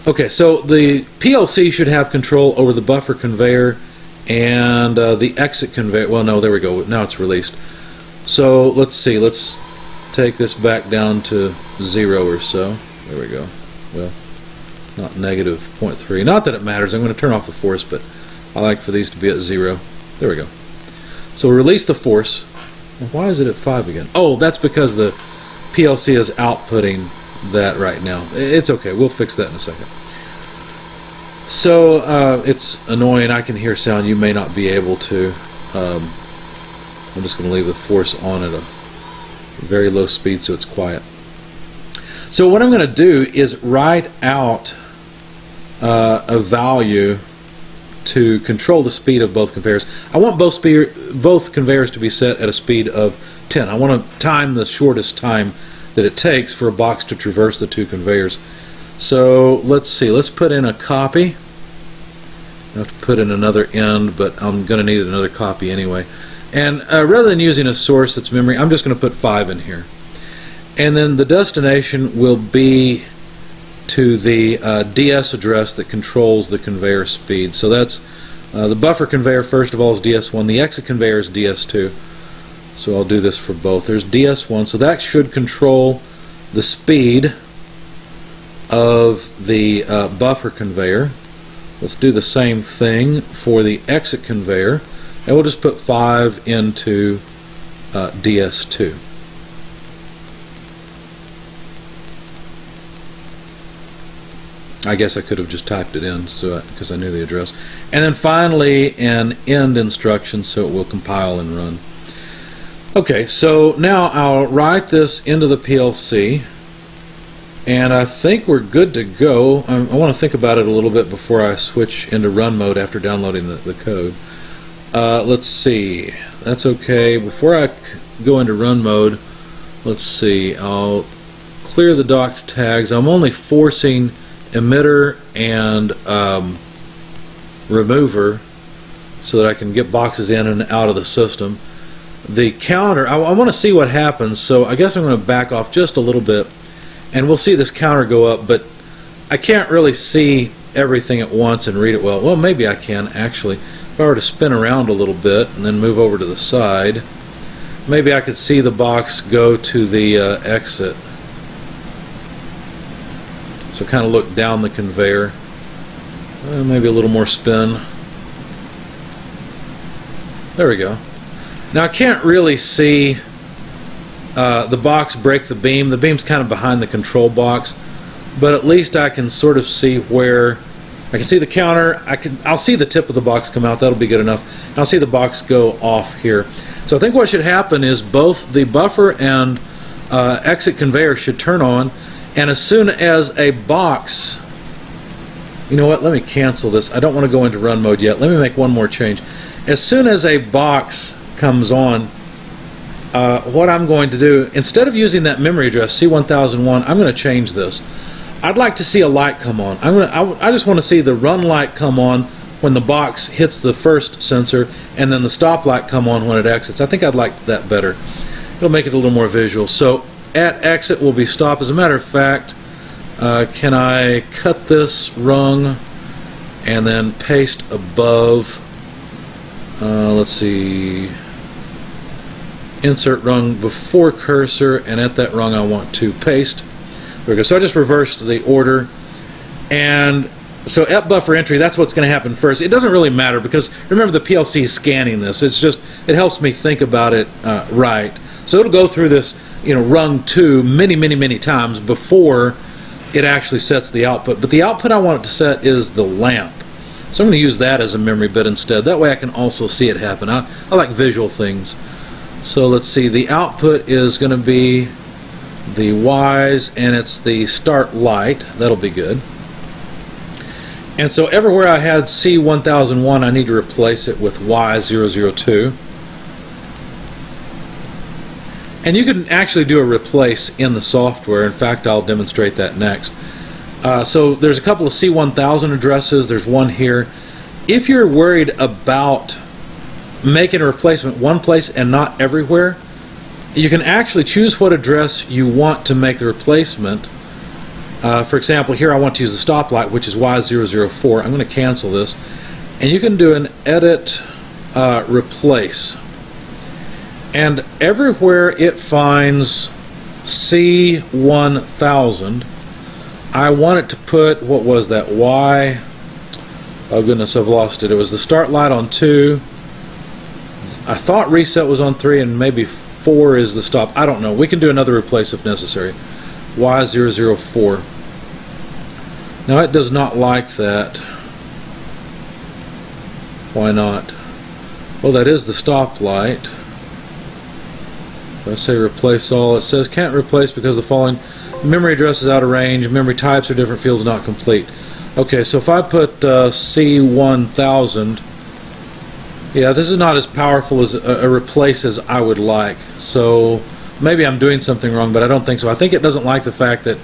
S1: Okay so the PLC should have control over the buffer conveyor and uh, the exit conveyor well no there we go. Now it's released. So let's see let's take this back down to zero or so there we go well not negative 0.3 not that it matters I'm going to turn off the force but I like for these to be at zero there we go so release the force. Why is it at 5 again? Oh, that's because the PLC is outputting that right now. It's okay. We'll fix that in a second. So uh, it's annoying. I can hear sound. You may not be able to. Um, I'm just going to leave the force on at a very low speed so it's quiet. So what I'm going to do is write out uh, a value to control the speed of both conveyors. I want both speed, both conveyors to be set at a speed of 10. I want to time the shortest time that it takes for a box to traverse the two conveyors. So let's see, let's put in a copy. I have to put in another end, but I'm going to need another copy anyway. And uh, rather than using a source that's memory, I'm just going to put 5 in here. and then the destination will be to the uh, DS address that controls the conveyor speed. So that's uh, the buffer conveyor, first of all, is DS1. The exit conveyor is DS2. So I'll do this for both. There's DS1, so that should control the speed of the uh, buffer conveyor. Let's do the same thing for the exit conveyor, and we'll just put 5 into uh, DS2. I guess I could have just typed it in so because I, I knew the address. And then finally an end instruction so it will compile and run. Okay, so now I'll write this into the PLC and I think we're good to go. I, I want to think about it a little bit before I switch into run mode after downloading the, the code. Uh, let's see, that's okay. Before I go into run mode, let's see, I'll clear the docked tags. I'm only forcing emitter and um, remover so that I can get boxes in and out of the system. The counter, I, I want to see what happens, so I guess I'm going to back off just a little bit and we'll see this counter go up, but I can't really see everything at once and read it well. Well, maybe I can actually. If I were to spin around a little bit and then move over to the side, maybe I could see the box go to the uh, exit. So kind of look down the conveyor. Uh, maybe a little more spin. There we go. Now I can't really see uh, the box break the beam. The beam's kind of behind the control box, but at least I can sort of see where I can see the counter. I can I'll see the tip of the box come out. That'll be good enough. I'll see the box go off here. So I think what should happen is both the buffer and uh, exit conveyor should turn on and as soon as a box, you know what, let me cancel this. I don't want to go into run mode yet. Let me make one more change. As soon as a box comes on, uh, what I'm going to do, instead of using that memory address, C1001, I'm going to change this. I'd like to see a light come on. I'm I, I just want to see the run light come on when the box hits the first sensor and then the stop light come on when it exits. I think I'd like that better. It'll make it a little more visual. So at exit will be stop. As a matter of fact, uh, can I cut this rung and then paste above? Uh, let's see. Insert rung before cursor, and at that rung I want to paste. So I just reversed the order. And so at buffer entry, that's what's going to happen first. It doesn't really matter because remember the PLC is scanning this. It's just it helps me think about it uh, right. So it'll go through this you know rung two many many many times before it actually sets the output but the output I want it to set is the lamp so I'm going to use that as a memory bit instead that way I can also see it happen I, I like visual things so let's see the output is going to be the Y's and it's the start light that'll be good and so everywhere I had C1001 I need to replace it with Y002 and you can actually do a replace in the software. In fact, I'll demonstrate that next. Uh, so there's a couple of C1000 addresses. There's one here. If you're worried about making a replacement one place and not everywhere, you can actually choose what address you want to make the replacement. Uh, for example, here I want to use the stoplight, which is Y004. I'm going to cancel this. And you can do an edit uh, replace and everywhere it finds C1000 I want it to put what was that Y oh goodness I've lost it it was the start light on 2 I thought reset was on 3 and maybe 4 is the stop. I don't know. We can do another replace if necessary. Y004 now it does not like that. Why not? Well that is the stop light I say replace all, it says can't replace because the following memory address is out of range, memory types are different, fields not complete. Okay, so if I put uh, C1000, yeah, this is not as powerful as a, a, replace as I would like. So maybe I'm doing something wrong, but I don't think so. I think it doesn't like the fact that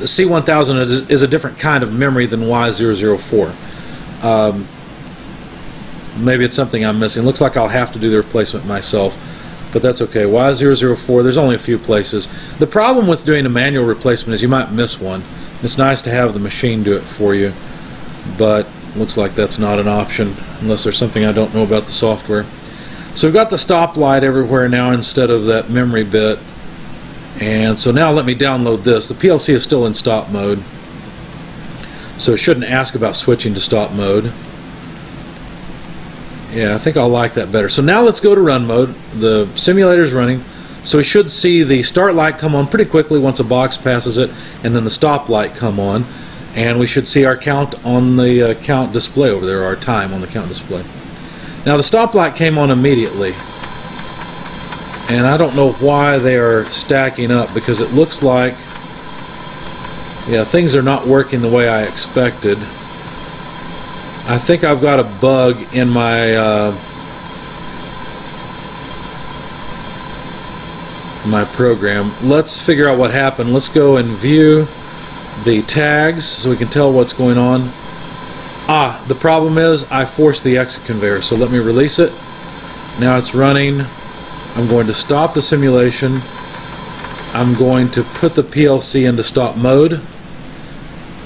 S1: the C1000 is, is a different kind of memory than Y004. Um, maybe it's something I'm missing. Looks like I'll have to do the replacement myself. but that's okay. Y004, there's only a few places. The problem with doing a manual replacement is you might miss one. It's nice to have the machine do it for you, but looks like that's not an option unless there's something I don't know about the software. So we've got the stoplight everywhere now instead of that memory bit. And so now let me download this. The PLC is still in stop mode. So it shouldn't ask about switching to stop mode. Yeah, I think I'll like that better. So now let's go to run mode. The simulator is running. So we should see the start light come on pretty quickly once a box passes it, and then the stop light come on. And we should see our count on the uh, count display over there, our time on the count display. Now the stop light came on immediately. And I don't know why they are stacking up because it looks like yeah, things are not working the way I expected. I think I've got a bug in my uh, my program. Let's figure out what happened. Let's go and view the tags so we can tell what's going on. Ah, the problem is I forced the exit conveyor, so let me release it. Now it's running. I'm going to stop the simulation. I'm going to put the PLC into stop mode.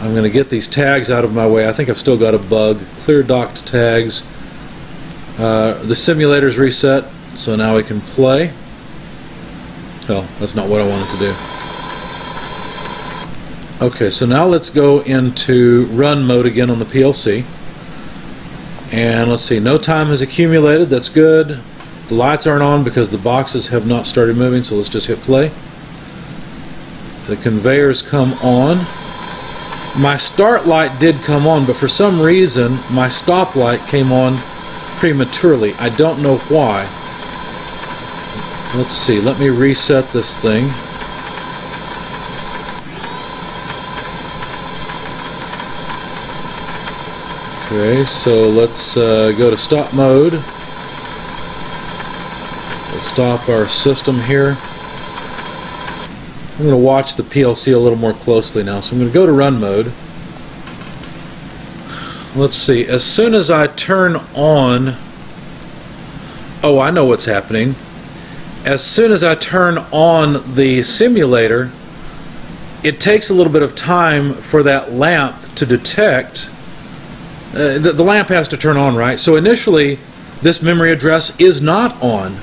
S1: I'm going to get these tags out of my way. I think I've still got a bug. Clear docked tags. Uh, the simulator's reset, so now we can play. Oh, that's not what I wanted to do. Okay, so now let's go into run mode again on the PLC. And let's see, no time has accumulated, that's good. The lights aren't on because the boxes have not started moving, so let's just hit play. The conveyors come on my start light did come on, but for some reason my stop light came on prematurely. I don't know why. Let's see, let me reset this thing. Okay, so let's uh, go to stop mode. We'll stop our system here. I'm going to watch the PLC a little more closely now. So I'm going to go to run mode. Let's see. As soon as I turn on... Oh, I know what's happening. As soon as I turn on the simulator, it takes a little bit of time for that lamp to detect. Uh, the, the lamp has to turn on, right? So initially, this memory address is not on.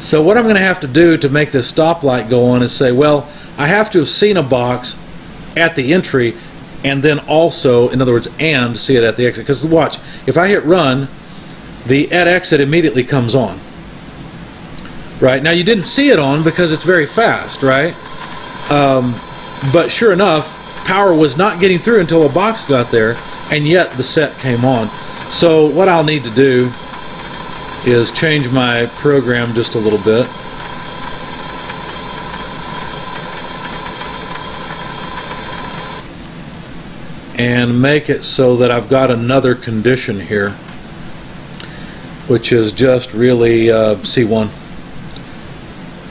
S1: So what I'm going to have to do to make this stoplight go on is say, well, I have to have seen a box at the entry and then also, in other words, and see it at the exit. Because watch, if I hit run, the at exit immediately comes on. Right? Now you didn't see it on because it's very fast, right? Um, but sure enough, power was not getting through until a box got there, and yet the set came on. So what I'll need to do is change my program just a little bit. and make it so that I've got another condition here which is just really uh, C1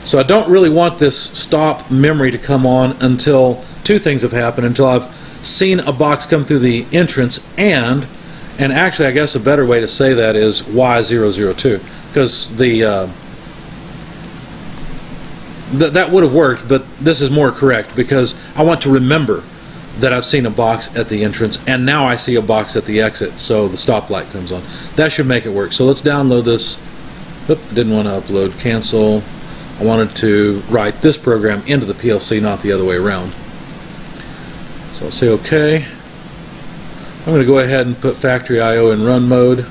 S1: so I don't really want this stop memory to come on until two things have happened until I've seen a box come through the entrance and and actually, I guess a better way to say that is Y002 because the uh, th that would have worked, but this is more correct because I want to remember that I've seen a box at the entrance and now I see a box at the exit, so the stoplight comes on. That should make it work. So let's download this. Oop, didn't want to upload. Cancel. I wanted to write this program into the PLC, not the other way around. So I'll say OK. I'm going to go ahead and put factory I.O. in run mode.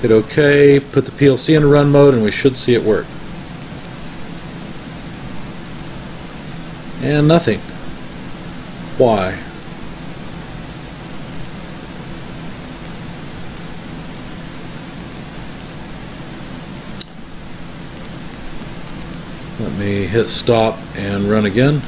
S1: Hit OK, put the PLC in run mode, and we should see it work. And nothing. Why? Let me hit stop and run again.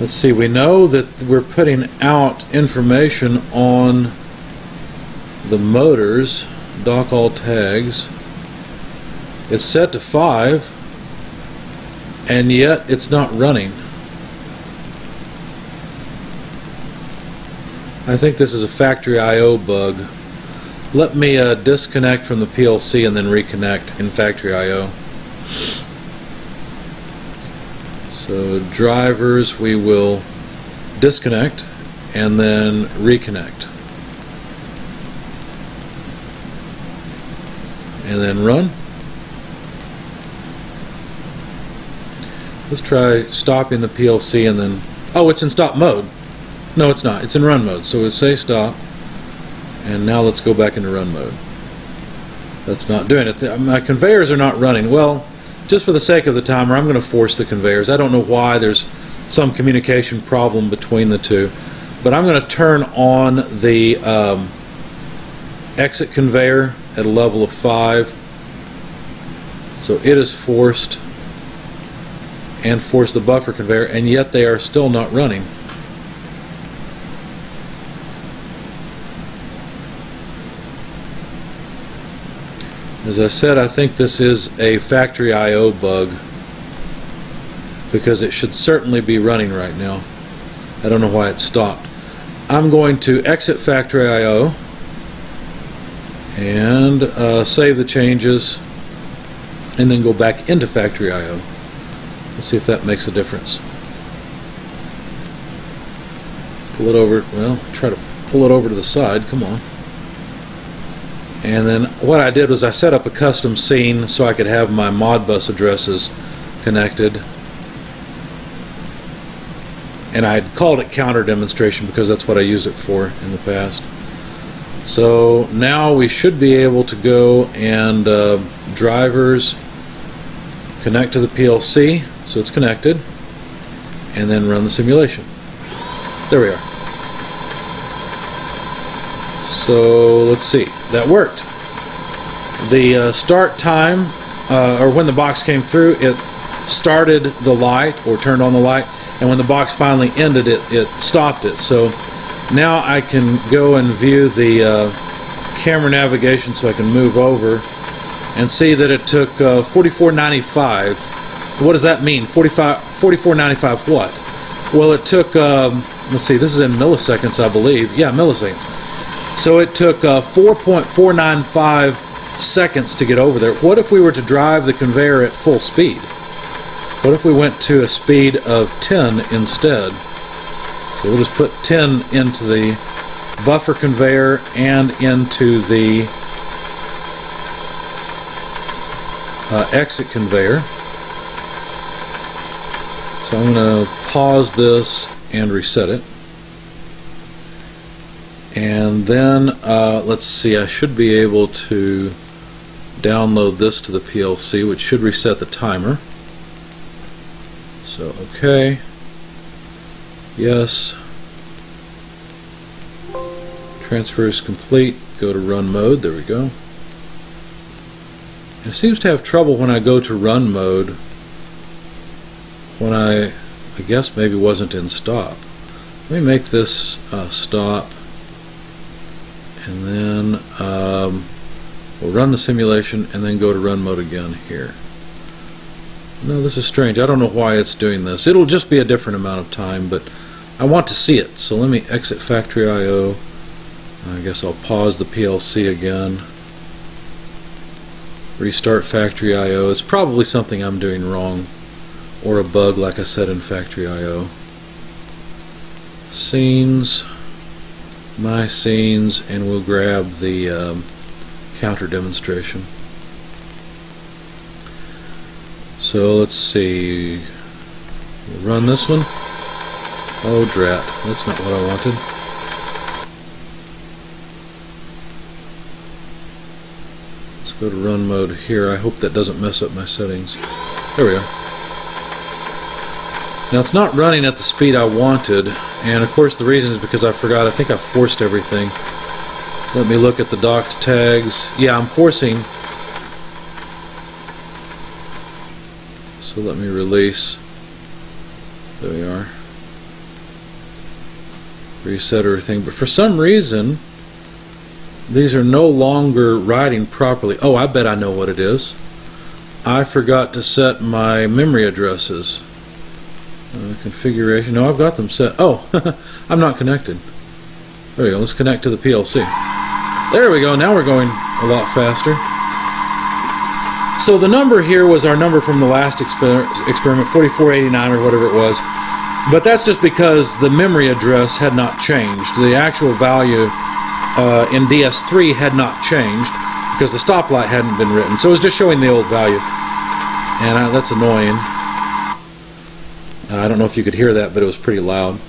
S1: Let's see, we know that we're putting out information on the motors, dock all tags. It's set to 5, and yet it's not running. I think this is a factory I.O. bug. Let me uh, disconnect from the PLC and then reconnect in Factory I.O. So drivers we will disconnect and then reconnect. And then run. Let's try stopping the PLC and then, oh, it's in stop mode. No, it's not. It's in run mode. So we'll say stop. And now let's go back into run mode. That's not doing it. My conveyors are not running. Well, just for the sake of the timer, I'm going to force the conveyors. I don't know why there's some communication problem between the two. But I'm going to turn on the um, exit conveyor at a level of 5. So it is forced and force the buffer conveyor, and yet they are still not running. As I said, I think this is a factory I.O. bug because it should certainly be running right now. I don't know why it stopped. I'm going to exit factory I.O. and uh, save the changes and then go back into factory I.O. Let's see if that makes a difference. Pull it over, well, try to pull it over to the side, come on. And then what I did was I set up a custom scene so I could have my Modbus addresses connected. And I had called it counter demonstration because that's what I used it for in the past. So now we should be able to go and uh, drivers connect to the PLC so it's connected and then run the simulation. There we are. So let's see, that worked. The uh, start time, uh, or when the box came through, it started the light or turned on the light, and when the box finally ended it, it stopped it. So now I can go and view the uh, camera navigation so I can move over and see that it took uh, 44.95. What does that mean? 45, 44.95 what? Well, it took, um, let's see, this is in milliseconds, I believe. Yeah, milliseconds. So it took uh, 4.495 seconds to get over there. What if we were to drive the conveyor at full speed? What if we went to a speed of 10 instead? So we'll just put 10 into the buffer conveyor and into the uh, exit conveyor. So I'm going to pause this and reset it. And then, uh, let's see, I should be able to download this to the PLC, which should reset the timer. So, okay. Yes. Transfer is complete. Go to run mode. There we go. It seems to have trouble when I go to run mode when I, I guess maybe wasn't in stop. Let me make this uh, stop and then um, we'll run the simulation and then go to run mode again here. No, this is strange. I don't know why it's doing this. It'll just be a different amount of time, but I want to see it. So let me exit Factory I.O. I guess I'll pause the PLC again. Restart Factory I.O. It's probably something I'm doing wrong or a bug like I said in Factory I.O. Scenes my scenes and we'll grab the um, counter demonstration. So let's see, we'll run this one. Oh drat, that's not what I wanted. Let's go to run mode here. I hope that doesn't mess up my settings. There we are. Now it's not running at the speed I wanted, and of course the reason is because I forgot, I think I forced everything. Let me look at the docked tags. Yeah, I'm forcing. So let me release. There we are. Reset everything, but for some reason these are no longer writing properly. Oh, I bet I know what it is. I forgot to set my memory addresses. Uh, configuration. No, I've got them set. Oh, I'm not connected. There we go. Let's connect to the PLC. There we go. Now we're going a lot faster. So the number here was our number from the last exper experiment, 4489 or whatever it was. But that's just because the memory address had not changed. The actual value uh, in DS3 had not changed because the stoplight hadn't been written. So it was just showing the old value. And uh, that's annoying. I don't know if you could hear that, but it was pretty loud.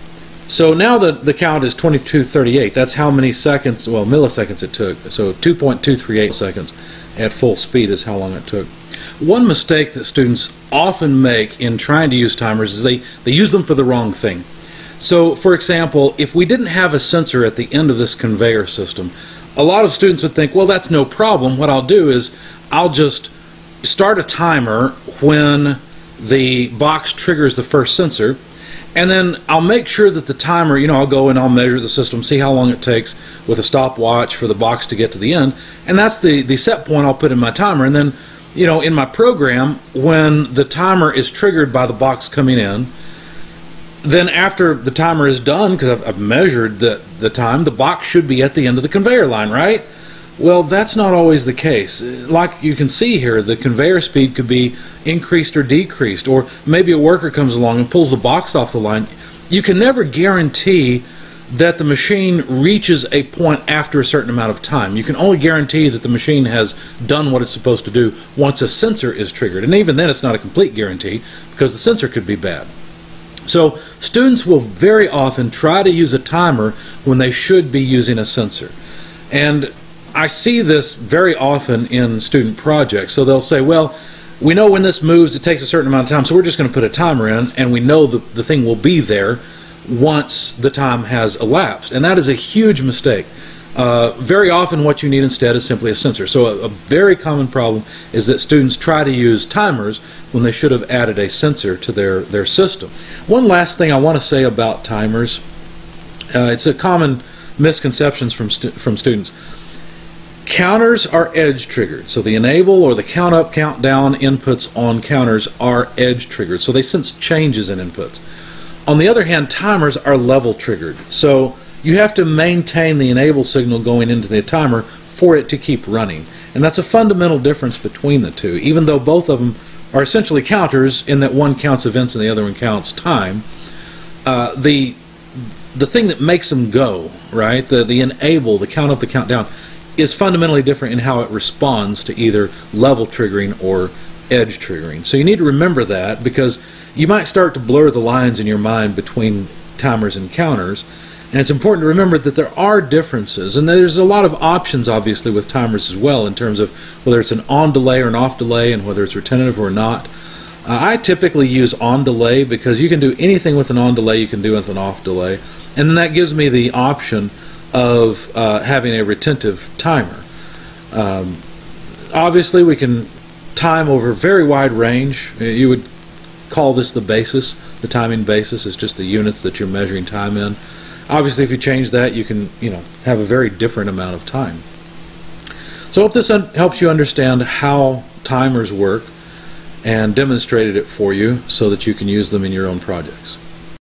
S1: So now the, the count is 2238. That's how many seconds, well, milliseconds it took. So 2.238 seconds at full speed is how long it took. One mistake that students often make in trying to use timers is they, they use them for the wrong thing. So, for example, if we didn't have a sensor at the end of this conveyor system, a lot of students would think, well, that's no problem. What I'll do is I'll just start a timer when the box triggers the first sensor, and then I'll make sure that the timer, you know, I'll go and I'll measure the system, see how long it takes with a stopwatch for the box to get to the end, and that's the, the set point I'll put in my timer. And then, you know, in my program, when the timer is triggered by the box coming in, then after the timer is done, because I've, I've measured the, the time, the box should be at the end of the conveyor line, right? Well, that's not always the case. Like you can see here, the conveyor speed could be increased or decreased, or maybe a worker comes along and pulls the box off the line. You can never guarantee that the machine reaches a point after a certain amount of time. You can only guarantee that the machine has done what it's supposed to do once a sensor is triggered. And even then, it's not a complete guarantee because the sensor could be bad. So, students will very often try to use a timer when they should be using a sensor. And I see this very often in student projects. So they'll say, well, we know when this moves, it takes a certain amount of time, so we're just going to put a timer in, and we know the, the thing will be there once the time has elapsed. And that is a huge mistake. Uh, very often, what you need instead is simply a sensor. So, a, a, very common problem is that students try to use timers when they should have added a sensor to their, their system. One last thing I want to say about timers uh, it's a common misconception from, stu from students. Counters are edge triggered. So the enable or the count up, count down inputs on counters are edge triggered. So they sense changes in inputs. On the other hand, timers are level triggered. So you have to maintain the enable signal going into the timer for it to keep running. And that's a fundamental difference between the two. Even though both of them are essentially counters in that one counts events and the other one counts time, uh, the the thing that makes them go, right, the, the enable, the count up, the count down, is fundamentally different in how it responds to either level triggering or edge triggering. So you need to remember that because you might start to blur the lines in your mind between timers and counters. And it's important to remember that there are differences, and there's a lot of options, obviously, with timers as well, in terms of whether it's an on delay or an off delay, and whether it's retentive or not. Uh, I typically use on delay because you can do anything with an on delay you can do with an off delay, and then that gives me the option of uh, having a retentive timer. Um, obviously, we can time over a very wide range. You would call this the basis. The timing basis is just the units that you're measuring time in. Obviously, if you change that, you can you know have a very different amount of time. So I hope this helps you understand how timers work and demonstrated it for you so that you can use them in your own projects.